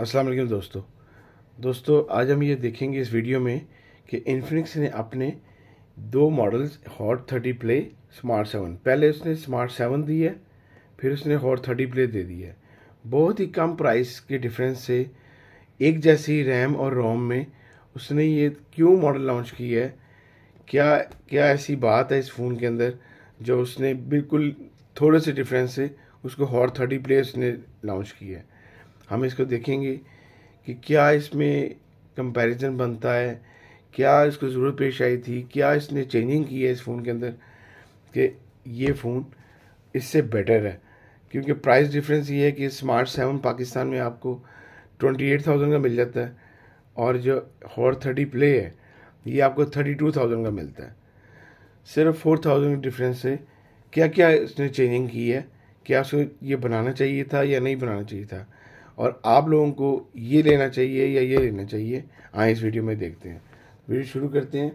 अस्सलाम वालेकुम दोस्तों। दोस्तों, आज हम ये देखेंगे इस वीडियो में कि इन्फिनिक्स ने अपने दो models hot thirty play smart seven पहले उसने स्मार्ट सेवन दी है, फिर उसने हॉट थर्टी प्ले दे दी है। बहुत ही कम प्राइस के डिफरेंस से एक जैसी रैम और रोम में उसने ये क्यों मॉडल लॉन्च की है? क्या क्या ऐसी बात है इस फ़ोन के अंदर जो उसने बिल्कुल थोड़े से डिफरेंस से उसको हॉट थर्टी प्ले उसने लॉन्च की है? हम इसको देखेंगे कि क्या इसमें कंपैरिजन बनता है, क्या इसको ज़रूरत पेश आई थी, क्या इसने चेंजिंग की है इस फ़ोन के अंदर कि ये फ़ोन इससे बेटर है। क्योंकि प्राइस डिफरेंस ये है कि स्मार्ट सेवन पाकिस्तान में आपको ट्वेंटी एट थाउज़ेंड का मिल जाता है और जो हॉर थर्टी प्ले है, ये आपको थर्टी टू थाउज़ेंड का मिलता है। सिर्फ़ फोर थाउज़ेंड डिफरेंस से क्या क्या इसने चेंजिंग की है, क्या उसको ये बनाना चाहिए था या नहीं बनाना चाहिए था? और आप लोगों को ये लेना चाहिए या ये लेना चाहिए, आए इस वीडियो में देखते हैं। वीडियो शुरू करते हैं।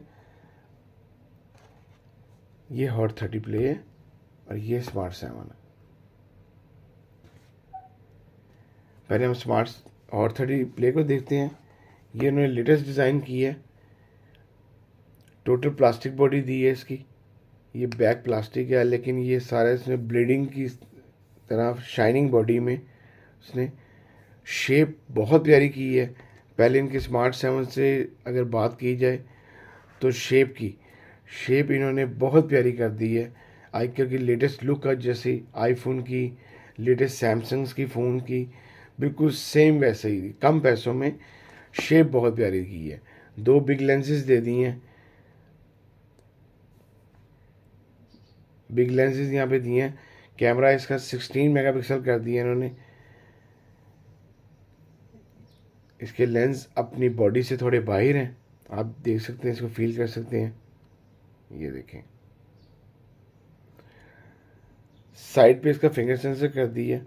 ये हॉट थर्टी प्ले है और ये स्मार्ट सेवन है। पहले हम स्मार्ट हॉट थर्टी प्ले को देखते हैं। ये उन्होंने लेटेस्ट डिज़ाइन की है। टोटल प्लास्टिक बॉडी दी है इसकी। ये बैक प्लास्टिक है, लेकिन ये सारा इसमें ब्लीडिंग की तरह शाइनिंग बॉडी में उसने शेप बहुत प्यारी की है। पहले इनके स्मार्ट सेवन से अगर बात की जाए तो शेप की। शेप इन्होंने बहुत प्यारी कर दी है। आजकल की लेटेस्ट लुक है, जैसे आईफोन की लेटेस्ट सैमसंग्स की फ़ोन की, बिल्कुल सेम वैसे ही, कम पैसों में शेप बहुत प्यारी की है। दो बिग लेंसेज दे दी हैं। बिग लेंसेज यहाँ पे दिए हैं। कैमरा इसका 16 मेगापिक्सल कर दिया इन्होंने। इसके लेंस अपनी बॉडी से थोड़े बाहर हैं। आप देख सकते हैं, इसको फील कर सकते हैं। ये देखें। साइड पे इसका फिंगर सेंसर कर दी है।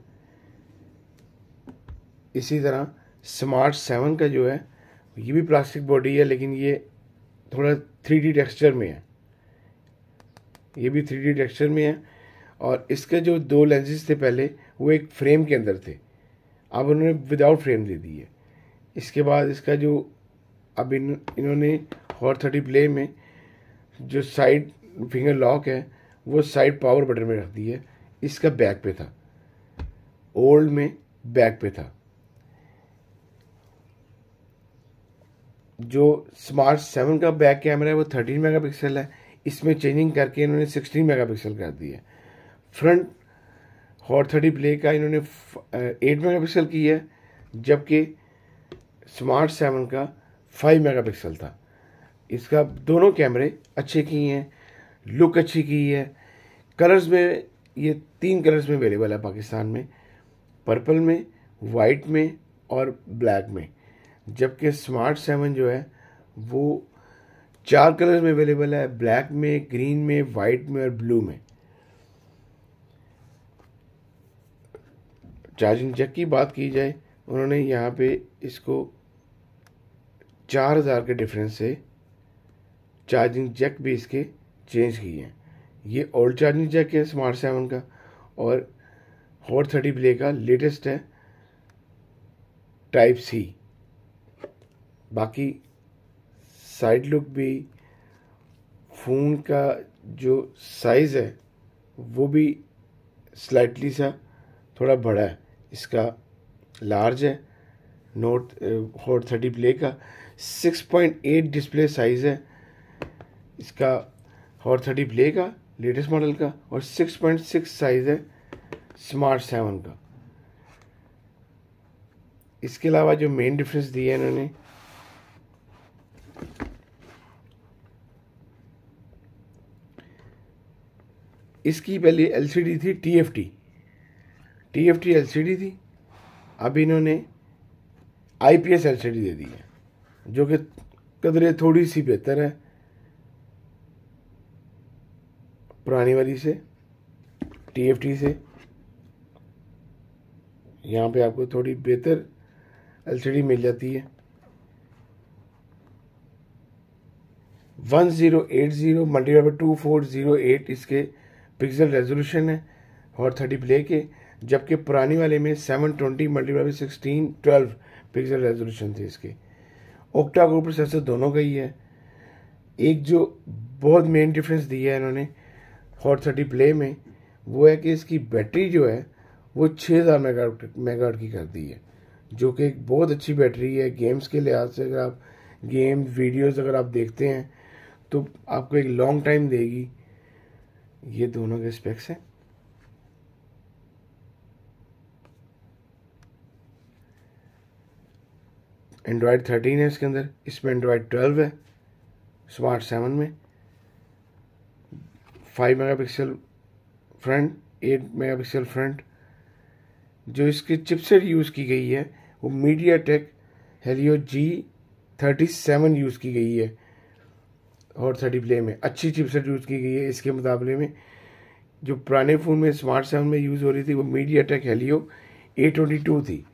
इसी तरह स्मार्ट सेवन का जो है, ये भी प्लास्टिक बॉडी है, लेकिन ये थोड़ा थ्री डी टेक्स्चर में है। ये भी थ्री डी टेक्स्चर में है। और इसके जो दो लेंसेज थे पहले, वो एक फ्रेम के अंदर थे। अब उन्होंने विदाउट फ्रेम दे दी है। इसके बाद इसका जो अब इन, इन्होंने हॉट थर्टी प्ले में जो साइड फिंगर लॉक है, वो साइड पावर बटन में रख दी है। इसका बैक पे था। ओल्ड में बैक पे था। जो स्मार्ट सेवन का बैक कैमरा है, वो थर्टीन मेगापिक्सल है। इसमें चेंजिंग करके इन्होंने 16 मेगापिक्सल कर दिया फ्रंट हॉट थर्टी प्ले का इन्होंने एट मेगापिक्सल की है, जबकि स्मार्ट सेवन का फाइव मेगापिक्सल था। इसका दोनों कैमरे अच्छे की हैं लुक अच्छी की है। कलर्स में ये तीन कलर्स में अवेलेबल है पाकिस्तान में। पर्पल में वाइट में और ब्लैक में। जबकि स्मार्ट सेवन जो है, वो चार कलर्स में अवेलेबल है ब्लैक में ग्रीन में वाइट में और ब्लू में। चार्जिंग जैक की बात की जाए उन्होंने यहाँ पे इसको चार हज़ार के डिफरेंस से चार्जिंग जैक भी इसके चेंज किए हैं। ये ओल्ड चार्जिंग जैक है स्मार्ट सेवन का और हॉट थर्टी प्ले का लेटेस्ट है टाइप सी बाकी साइड लुक भी फ़ोन का जो साइज़ है वो भी स्लाइटली सा थोड़ा बड़ा है। इसका लार्ज है नोट हॉट थर्टी प्ले का 6.8 डिस्प्ले साइज़ है, इसका हॉट थर्टी प्ले का लेटेस्ट मॉडल का, और 6.6 साइज़ है स्मार्ट सेवन का। इसके अलावा जो मेन डिफरेंस दिया है इन्होंने, इसकी पहले एलसीडी थी टीएफटी टीएफटी एलसीडी थी। अब इन्होंने आईपीएस एलसीडी दे दी है, जो कि कदरे थोड़ी सी बेहतर है पुरानी वाली से टीएफटी से। यहाँ पे आपको थोड़ी बेहतर एलसीडी मिल जाती है। One zero eight zero multiply two four zero eight इसके पिक्सल रेजोल्यूशन है, और थर्टी प्ले के। जबकि पुरानी वाले में seven twenty multiply sixteen twelve pixel resolution थी इसके। ओक्टा कोर प्रोसेसर दोनों का ही है। एक जो बहुत मेन डिफरेंस दिया है इन्होंने हॉट थर्टी प्ले में, वो है कि इसकी बैटरी जो है, वो छः हज़ार मेगा मेगाट की कर दी है, जो कि एक बहुत अच्छी बैटरी है। गेम्स के लिहाज से अगर आप गेम वीडियोस अगर आप देखते हैं तो आपको एक लॉन्ग टाइम देगी। ये दोनों के स्पेक्स हैं। एंड्रॉयड थर्टीन है इसके अंदर। इसमें एंड्रॉयड ट्वेल्व है। स्मार्ट सेवन में। Five megapixel front eight megapixel front जो इसकी चिपसेट यूज़ की गई है, वो MediaTek Helio G thirty seven use की गई है। और थर्टी प्ले में। अच्छी चिपसेट यूज़ की गई है इसके मुकाबले में। जो पुराने फ़ोन में स्मार्ट सेवन में यूज़ हो रही थी, वो MediaTek Helio A twenty two थी।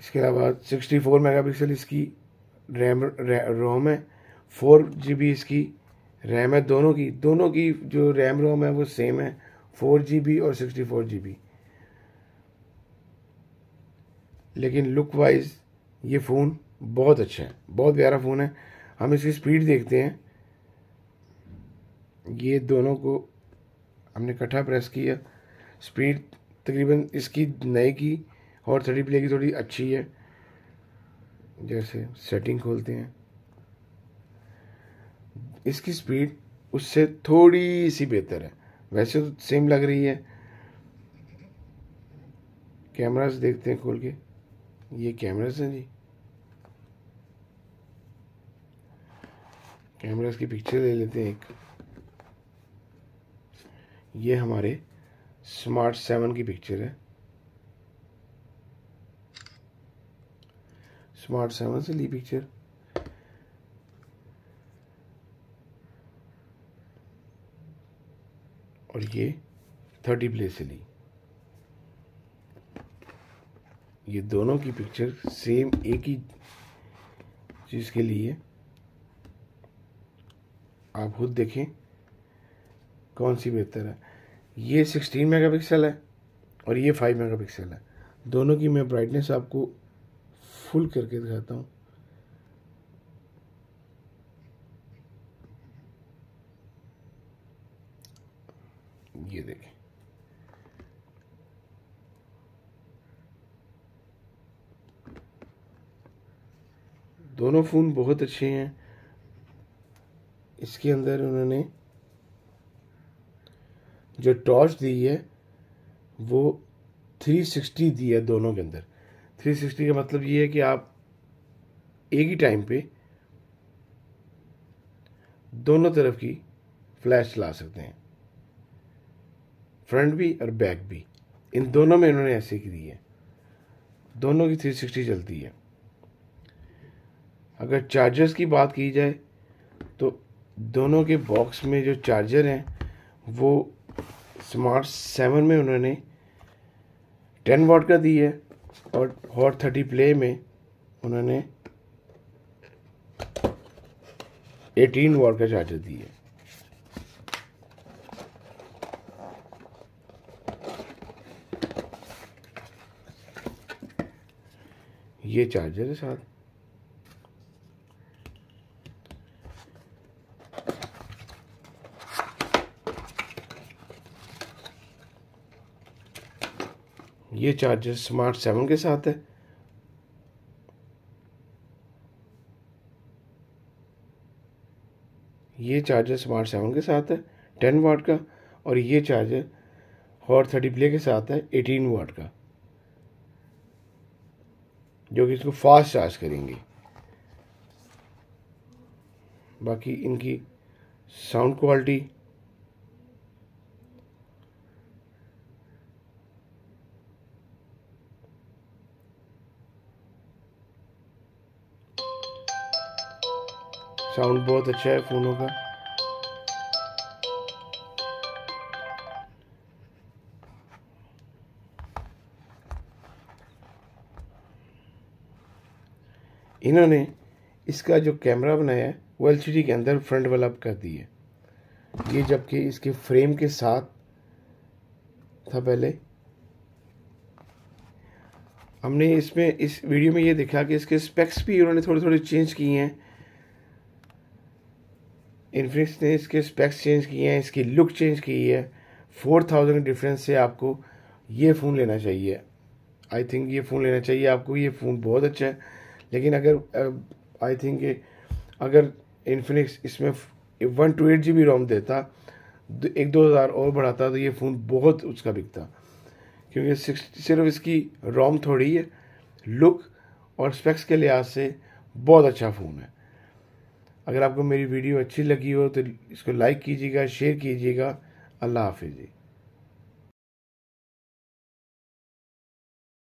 इसके अलावा सिक्सटी फोर मेगा पिक्सल इसकी रैम रोम है फोर जी बी इसकी रैम है, दोनों की दोनों की जो रैम रोम है वो सेम है फोर जी बी और सिक्सटी फोर जी बी लेकिन लुक वाइज ये फ़ोन बहुत अच्छा है, बहुत प्यारा फ़ोन है। हम इसकी स्पीड देखते हैं। ये दोनों को हमने इकट्ठा प्रेस किया। स्पीड तकरीबन इसकी नए की और थर्टी प्ले की थोड़ी अच्छी है। जैसे सेटिंग खोलते हैं। इसकी स्पीड उससे थोड़ी सी बेहतर है। वैसे तो सेम लग रही है। कैमरास देखते हैं खोल के। ये कैमरास हैं जी। कैमरास की पिक्चर ले लेते हैं एक। ये हमारे स्मार्ट सेवन की पिक्चर है। स्मार्ट सेवन से ली पिक्चर और ये थर्टी प्ले से ली। ये दोनों की पिक्चर सेम एक ही चीज़ के लिए। आप खुद देखें कौन सी बेहतर है। ये 16 मेगापिक्सल है और ये 5 मेगापिक्सल है। दोनों की मैं ब्राइटनेस आपको फुल करके दिखाता हूँ। ये देखें। दोनों फ़ोन बहुत अच्छे हैं। इसके अंदर उन्होंने जो टॉर्च दी है, वो 360 दी है दोनों के अंदर। 360 का मतलब ये है कि आप एक ही टाइम पे दोनों तरफ़ की फ्लैश चला सकते हैं। फ्रंट भी और बैक भी। इन दोनों में इन्होंने ऐसे की दी है। दोनों की 360 चलती है। अगर चार्जर्स की बात की जाए तो दोनों के बॉक्स में जो चार्जर हैं, वो स्मार्ट सेवन में उन्होंने टेन वाट का दी है। और हॉट थर्टी प्ले में उन्होंने एटीन वॉर का चार्जर दिए। ये चार्जर है साथ। ये चार्जर स्मार्ट सेवन के साथ है। ये चार्जर स्मार्ट सेवन के साथ है टेन वाट का, और ये चार्जर हॉट थर्टी प्ले के साथ है एटीन वाट का, जो कि इसको फास्ट चार्ज करेंगे। बाकी इनकी साउंड क्वालिटी साउंड बहुत अच्छा है फ़ोनों का। इन्होंने इसका जो कैमरा बनाया है, वो एल के अंदर फ्रंट वाला कर दी है। ये जबकि इसके फ्रेम के साथ था पहले। हमने इसमें, इस वीडियो में ये देखा कि इसके स्पेक्स भी उन्होंने थोड़े थोड़े चेंज किए हैं। इन्फिनिक्स ने इसके स्पेक्स चेंज किए हैं, इसकी लुक चेंज की है। फोर थाउज़ेंड डिफरेंस से आपको ये फ़ोन लेना चाहिए। आई थिंक ये फ़ोन लेना चाहिए आपको, ये फ़ोन बहुत अच्छा है। लेकिन अगर आई थिंक अगर इन्फिनिक्स इसमें one two eight G B ROM देता एक दो हज़ार और बढ़ाता तो ये फ़ोन बहुत उसका बिकता। क्योंकि सिर्फ़ इसकी रोम थोड़ी है। लुक और स्पेक्स के लिहाज से बहुत अच्छा फ़ोन है। अगर आपको मेरी वीडियो अच्छी लगी हो तो इसको लाइक कीजिएगा शेयर कीजिएगा। अल्लाह हाफिज़